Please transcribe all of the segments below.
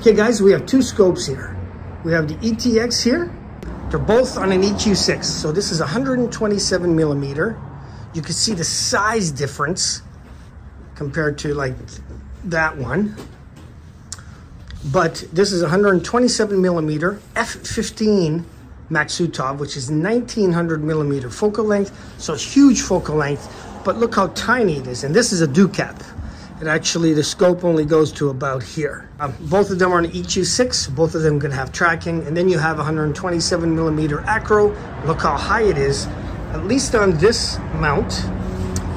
Okay guys, we have two scopes here. We have the ETX here. They're both on an EQ6. So this is 127 millimeter. You can see the size difference compared to like that one. But this is 127 millimeter f15 Maksutov, which is 1900 millimeter focal length. So it's huge focal length, but look how tiny it is. And this is a Ducap. And actually the scope only goes to about here. Um, both of them are an EQ6, both of them can have tracking. And then you have 127 millimeter acro. Look how high it is, at least on this mount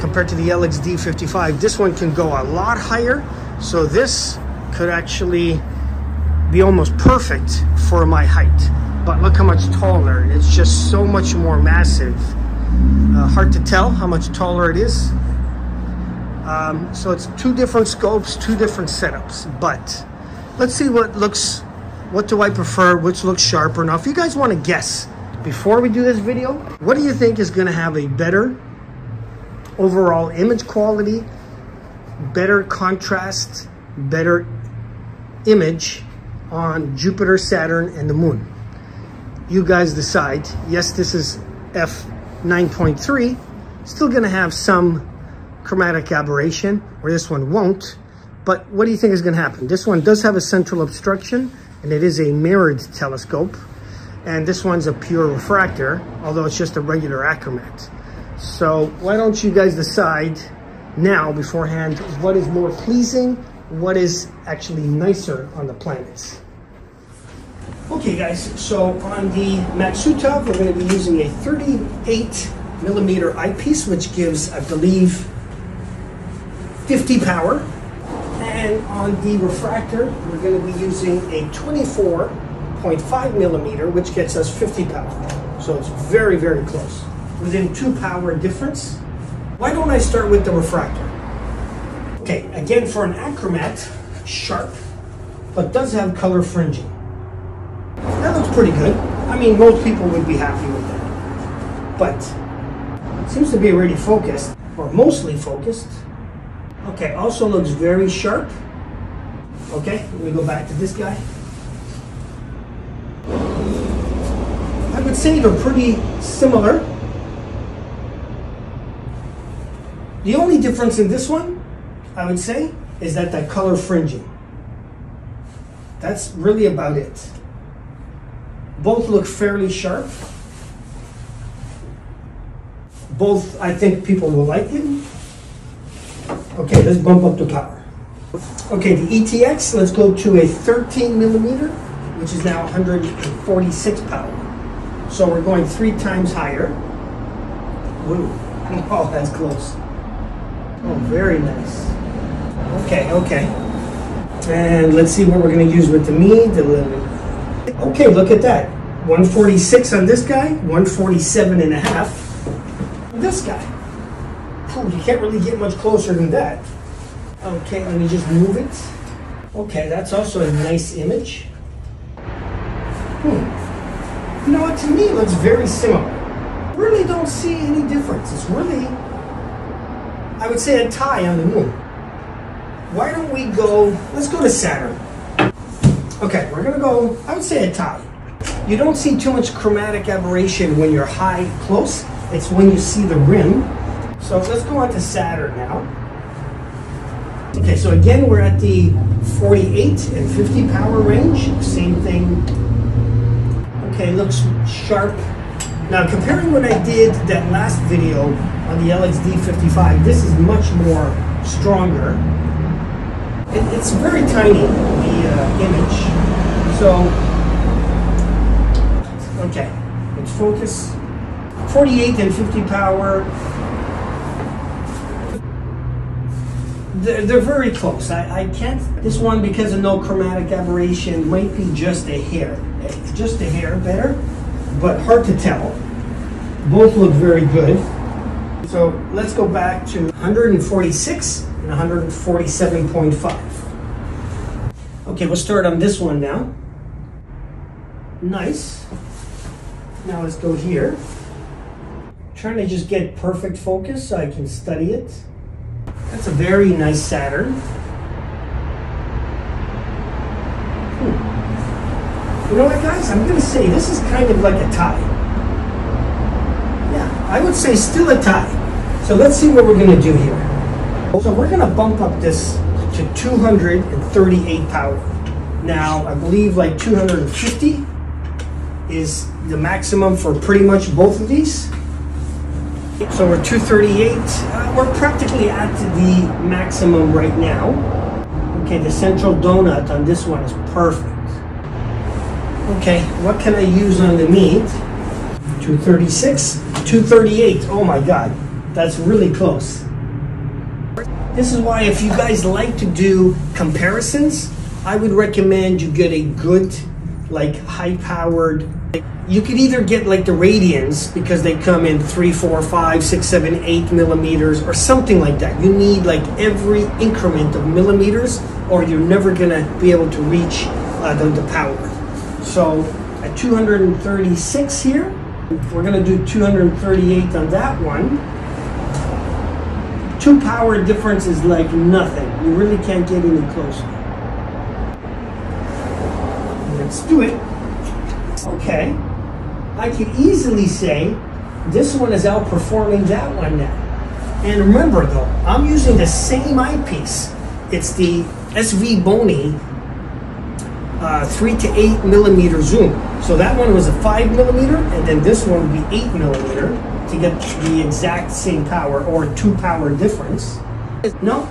compared to the LXD 55. This one can go a lot higher. So this could actually be almost perfect for my height. But look how much taller. It's just so much more massive. Uh, hard to tell how much taller it is. Um, so it's two different scopes, two different setups. But let's see what looks, what do I prefer, which looks sharper. Now, if you guys want to guess, before we do this video, what do you think is going to have a better overall image quality, better contrast, better image on Jupiter, Saturn, and the moon? You guys decide. Yes, this is f9.3, still going to have some chromatic aberration, or this one won't. But what do you think is going to happen? This one does have a central obstruction, and it is a mirrored telescope. And this one's a pure refractor, although it's just a regular achromat. So why don't you guys decide now beforehand what is more pleasing, what is actually nicer on the planets. Okay guys, so on the Maksutov, we're going to be using a 38 millimeter eyepiece, which gives, I believe, 50 power. And on the refractor, we're going to be using a 24.5 millimeter, which gets us 50 power. So it's very, very close. Within two power difference. Why don't I start with the refractor? Okay, again, for an achromat, sharp, but does have color fringing. That looks pretty good. I mean, most people would be happy with that. But it seems to be already focused, or mostly focused. Okay, also looks very sharp. Okay, let me go back to this guy. I would say they're pretty similar. The only difference in this one, I would say, is that that color fringing. That's really about it. Both look fairly sharp. Both, I think people will like it. Okay, let's bump up the power. Okay, the ETX, let's go to a 13 millimeter, which is now 146 power. So we're going three times higher. Woo. Oh, that's close. Oh, very nice. Okay, okay. And let's see what we're going to use with the me. The okay, look at that. 146 on this guy, 147 and a half on this guy. You can't really get much closer than that. Okay, let me just move it. Okay, that's also a nice image. Hmm. You know what, to me it looks very similar. Really don't see any difference. It's really, I would say a tie on the moon. Why don't we go, let's go to Saturn. Okay, we're gonna go, I would say a tie. You don't see too much chromatic aberration when you're high close. It's when you see the rim so let's go on to Saturn now. Okay, so again, we're at the 48 and 50 power range. Same thing. Okay, looks sharp. Now, comparing what I did that last video on the LXD 55, this is much more stronger. It, it's very tiny, the uh, image. So, okay, let's focus. 48 and 50 power, They're, they're very close. I, I can't, this one, because of no chromatic aberration, might be just a hair. Just a hair better, but hard to tell. Both look very good. So let's go back to 146 and 147.5. Okay, we'll start on this one now. Nice. Now let's go here. trying to just get perfect focus so I can study it. That's a very nice Saturn. Hmm. You know what, guys? I'm going to say this is kind of like a tie. Yeah, I would say still a tie. So let's see what we're going to do here. So we're going to bump up this to 238 power. Now, I believe like 250 is the maximum for pretty much both of these. So we're 238. Uh, we're practically at the maximum right now. Okay, the central donut on this one is perfect. Okay, what can I use on the Meade? 236, 238. Oh my God, that's really close. This is why if you guys like to do comparisons, I would recommend you get a good, like high-powered you could either get like the radians because they come in three, four, five, six, seven, eight millimeters or something like that. You need like every increment of millimeters or you're never gonna be able to reach uh, the, the power. So at 236 here, we're gonna do 238 on that one. Two power difference is like nothing. You really can't get any closer. Let's do it. Okay. I could easily say this one is outperforming that one now. And remember though, I'm using the same eyepiece. It's the SVBONY uh, three to eight millimeter zoom. So that one was a five millimeter, and then this one would be eight millimeter to get the exact same power or two power difference. No,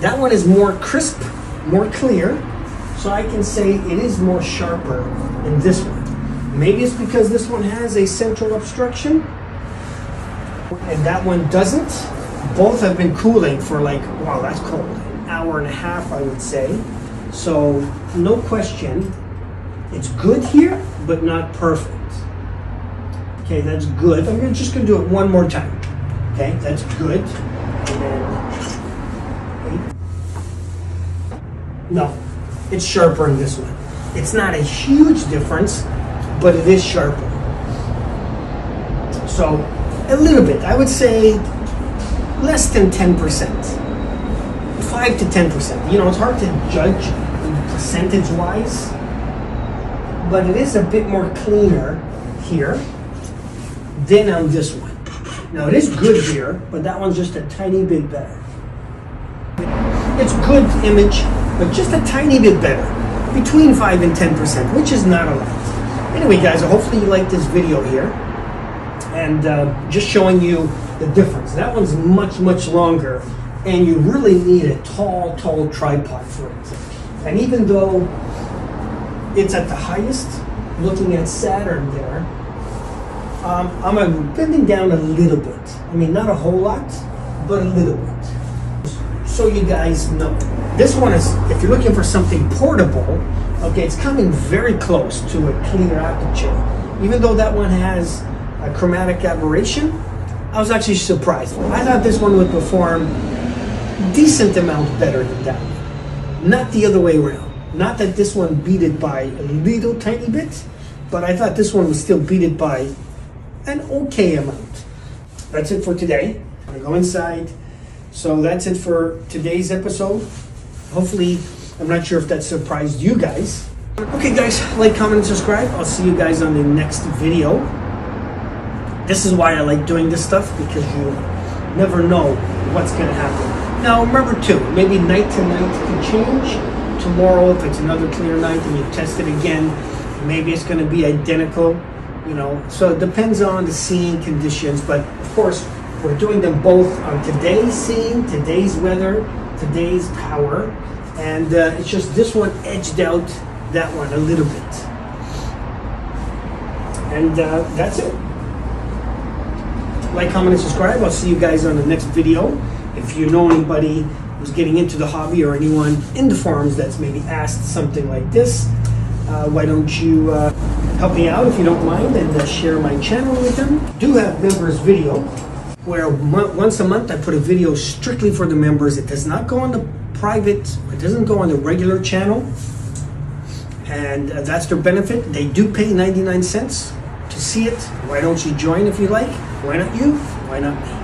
that one is more crisp, more clear, so I can say it is more sharper than this one. Maybe it's because this one has a central obstruction and that one doesn't. Both have been cooling for like, wow, that's cold, an hour and a half, I would say. So, no question, it's good here, but not perfect. Okay, that's good. I'm just gonna do it one more time. Okay, that's good. No, it's sharper in this one. It's not a huge difference, but it is sharper. So a little bit, I would say less than 10%. 5 to 10%. You know, it's hard to judge percentage wise, but it is a bit more cleaner here than on this one. Now it is good here, but that one's just a tiny bit better. It's good image, but just a tiny bit better. Between 5 and 10%, which is not a lot. Anyway, guys, hopefully you like this video here. And uh, just showing you the difference. That one's much, much longer. And you really need a tall, tall tripod for it. And even though it's at the highest, looking at Saturn there, um, I'm bending down a little bit. I mean, not a whole lot, but a little bit. So you guys know. This one is, if you're looking for something portable, Okay, it's coming very close to a clear aperture. Even though that one has a chromatic aberration, I was actually surprised. I thought this one would perform decent amount better than that one. Not the other way around. Not that this one beat it by a little tiny bit, but I thought this one would still beat it by an okay amount. That's it for today. I go inside. So that's it for today's episode. Hopefully I'm not sure if that surprised you guys. Okay guys, like, comment, and subscribe. I'll see you guys on the next video. This is why I like doing this stuff, because you never know what's going to happen. Now remember too, maybe night to night can change. Tomorrow, if it's another clear night and you test it again, maybe it's going to be identical. You know, so it depends on the seeing conditions, but of course, we're doing them both on today's seeing, today's weather, today's power, and uh, it's just this one edged out that one a little bit. And uh, that's it. Like, comment, and subscribe. I'll see you guys on the next video. If you know anybody who's getting into the hobby or anyone in the forums that's maybe asked something like this, uh, why don't you uh, help me out if you don't mind and uh, share my channel with them. do have members video where once a month I put a video strictly for the members. It does not go on the private, it doesn't go on the regular channel. And uh, that's their benefit. They do pay 99 cents to see it. Why don't you join if you like? Why not you? Why not me?